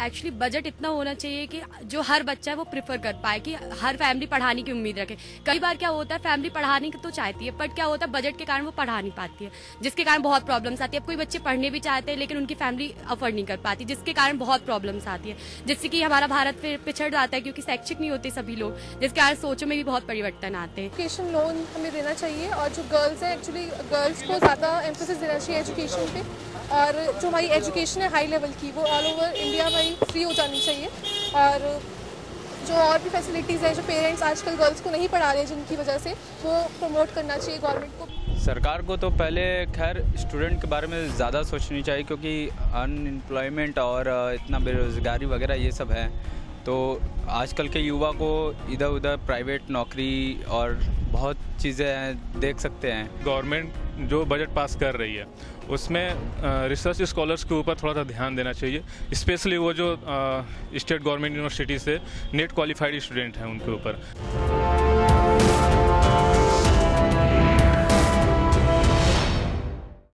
Actually budget इतना होना चाहिए कि जो हर बच्चा है वो प्रिफर कर पाए कि हर फैमिली पढ़ाने की उम्मीद रखे। कई बार क्या होता है फैमिली पढ़ाने की तो चाहती है बट क्या होता है बजट के कारण वो पढ़ा नहीं पाती है, जिसके कारण बहुत प्रॉब्लम्स आती है। अब कोई बच्चे पढ़ने भी चाहते हैं, लेकिन उनकी फैमिली अफोर्ड नहीं कर पाती, जिसके कारण बहुत प्रॉब्लम्स आती है, जिससे कि हमारा भारत फिर पिछड़ जाता है, क्योंकि शैक्षिक नहीं होते सभी लोग, जिसके कारण सोचों में भी बहुत परिवर्तन आते हैं। एजुकेशन लोन हमें देना चाहिए, और जो गर्ल्स हैं एक्चुअली गर्ल्स को ज़्यादा एम्फोसिस देना चाहिए एजुकेशन पे, और जो हमारी एजुकेशन है हाई लेवल की, वो ऑल ओवर इंडिया में फ्री हो जानी चाहिए। और जो और भी फैसिलिटीज़ हैं, जो पेरेंट्स आजकल गर्ल्स को नहीं पढ़ा रहे जिनकी वजह से, वो प्रमोट करना चाहिए गवर्नमेंट को। सरकार को तो पहले खैर स्टूडेंट के बारे में ज़्यादा सोचनी चाहिए क्योंकि अनएम्प्लॉयमेंट और इतना बेरोज़गारी वगैरह ये सब है। तो आजकल के युवा को इधर उधर प्राइवेट नौकरी और बहुत चीज़ें देख सकते हैं। गवर्नमेंट जो बजट पास कर रही है, उसमें रिसर्च स्कॉलर्स के ऊपर थोड़ा सा ध्यान देना चाहिए। स्पेशली वो जो स्टेट गवर्नमेंट यूनिवर्सिटी से नेट क्वालिफाइड स्टूडेंट हैं उनके ऊपर।